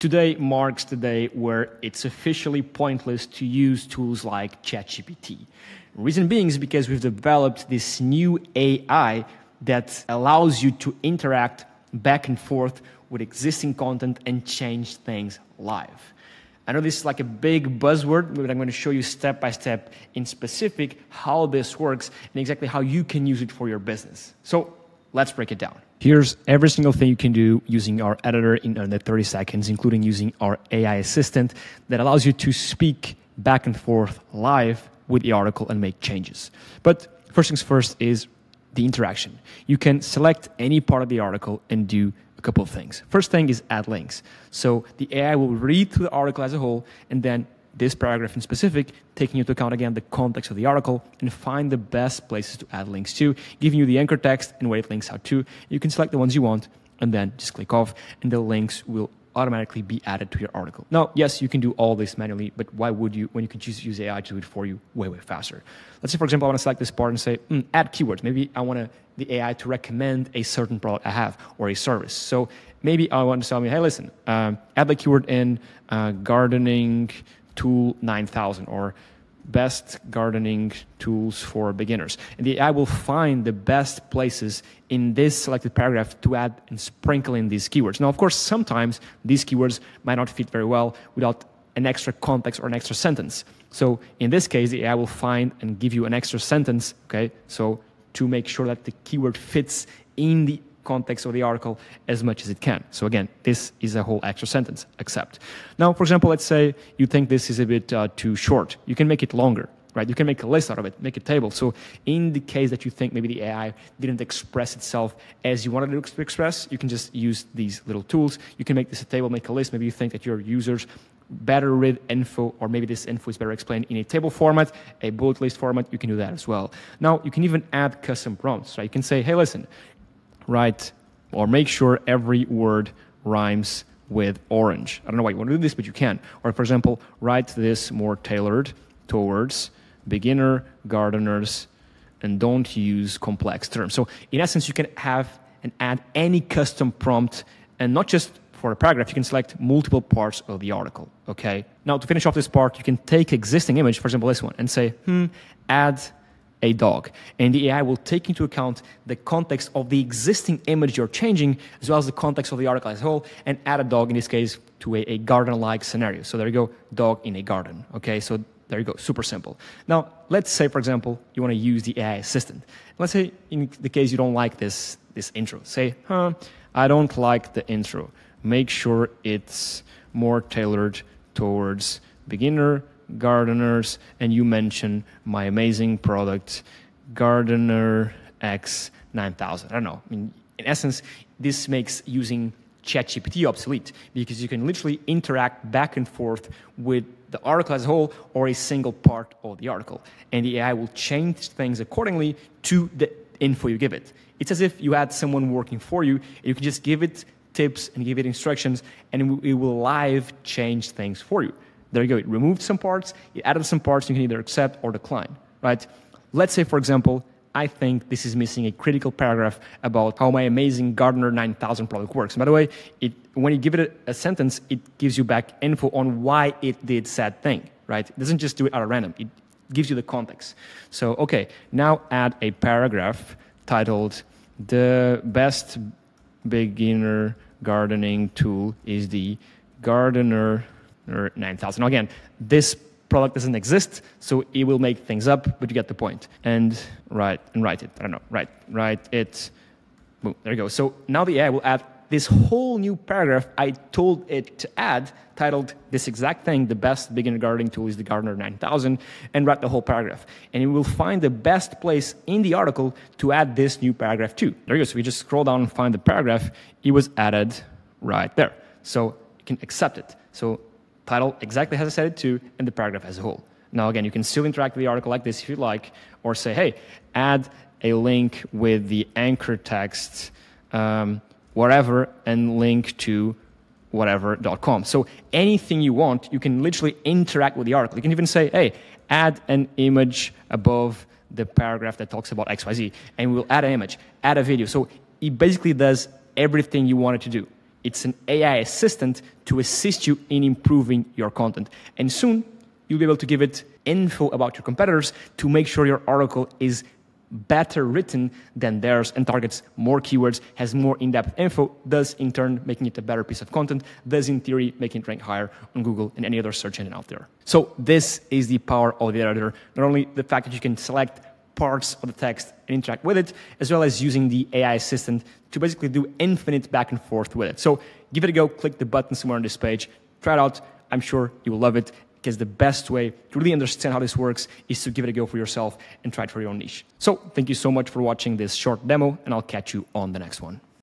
Today marks the day where it's officially pointless to use tools like ChatGPT. Reason being is because we've developed this new AI that allows you to interact back and forth with existing content and change things live. I know this is like a big buzzword, but I'm going to show you step by step in specific how this works and exactly how you can use it for your business. So let's break it down. Here's every single thing you can do using our editor in uh, under 30 seconds, including using our AI assistant that allows you to speak back and forth live with the article and make changes. But first things first is the interaction. You can select any part of the article and do a couple of things. First thing is add links. So the AI will read through the article as a whole and then this paragraph in specific, taking into account again the context of the article and find the best places to add links to, giving you the anchor text and where it links out to. You can select the ones you want and then just click off and the links will automatically be added to your article. Now, yes, you can do all this manually, but why would you when you can choose use AI to do it for you way, way faster? Let's say, for example, I want to select this part and say, mm, add keywords. Maybe I want to, the AI to recommend a certain product I have or a service. So maybe I want to tell me, hey, listen, um, add the keyword in uh, gardening tool 9000 or best gardening tools for beginners. And the AI will find the best places in this selected paragraph to add and sprinkle in these keywords. Now, of course, sometimes these keywords might not fit very well without an extra context or an extra sentence. So in this case, the AI will find and give you an extra sentence, okay? So to make sure that the keyword fits in the context of the article as much as it can. So again, this is a whole extra sentence, except. Now, for example, let's say you think this is a bit uh, too short. You can make it longer, right? You can make a list out of it, make a table. So in the case that you think maybe the AI didn't express itself as you wanted it to express, you can just use these little tools. You can make this a table, make a list. Maybe you think that your users better read info, or maybe this info is better explained in a table format, a bullet list format, you can do that as well. Now, you can even add custom prompts, right? You can say, hey, listen, write or make sure every word rhymes with orange. I don't know why you want to do this, but you can. Or, for example, write this more tailored towards beginner gardeners and don't use complex terms. So, in essence, you can have and add any custom prompt and not just for a paragraph, you can select multiple parts of the article. Okay. Now, to finish off this part, you can take existing image, for example, this one, and say, hmm, add a dog. And the AI will take into account the context of the existing image you're changing, as well as the context of the article as a whole, and add a dog, in this case, to a, a garden-like scenario. So there you go, dog in a garden. Okay, so there you go, super simple. Now, let's say, for example, you want to use the AI assistant. Let's say in the case you don't like this, this intro. Say, huh, I don't like the intro. Make sure it's more tailored towards beginner, gardeners, and you mention my amazing product, Gardener X 9000. I don't know. I mean, in essence, this makes using ChatGPT obsolete because you can literally interact back and forth with the article as a whole or a single part of the article. And the AI will change things accordingly to the info you give it. It's as if you had someone working for you, and you can just give it tips and give it instructions, and it will live change things for you. There you go. It removed some parts, it added some parts you can either accept or decline, right? Let's say, for example, I think this is missing a critical paragraph about how my amazing Gardener 9000 product works. And by the way, it, when you give it a, a, sentence, it gives you back info on why it did said thing, right? It doesn't just do it out of random. It gives you the context. So, okay, now add a paragraph titled "The best beginner gardening tool is the Gardener or 9,000. Again, this product doesn't exist, so it will make things up, but you get the point. And write and write it. I don't know. Write write it. Boom. There you go. So now the AI will add this whole new paragraph I told it to add, titled this exact thing, the best beginner gardening tool is the Gardener 9000, and write the whole paragraph. And it will find the best place in the article to add this new paragraph too. There you go. So we just scroll down and find the paragraph. It was added right there. So you can accept it. So title exactly as I said it to, and the paragraph as a whole. Now, again, you can still interact with the article like this if you like, or say, hey, add a link with the anchor text, um, whatever, and link to whatever.com. So anything you want, you can literally interact with the article. You can even say, hey, add an image above the paragraph that talks about XYZ, and we'll add an image, add a video. So it basically does everything you want it to do It's an AI assistant to assist you in improving your content. And soon, you'll be able to give it info about your competitors to make sure your article is better written than theirs and targets more keywords, has more in-depth info, thus in turn making it a better piece of content, thus in theory making it rank higher on Google and any other search engine out there. So this is the power of the editor. Not only the fact that you can select parts of the text and interact with it, as well as using the AI assistant to basically do infinite back and forth with it. So give it a go, click the button somewhere on this page, try it out. I'm sure you will love it because the best way to really understand how this works is to give it a go for yourself and try it for your own niche. So thank you so much for watching this short demo and I'll catch you on the next one.